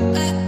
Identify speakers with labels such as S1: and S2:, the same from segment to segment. S1: I eh.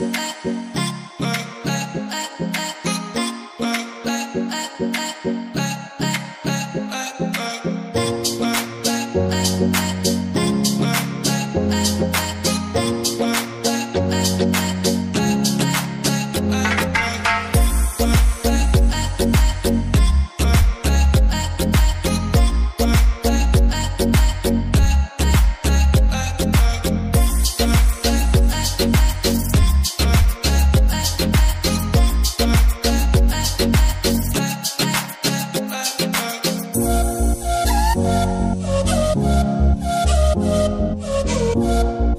S1: Yeah. you.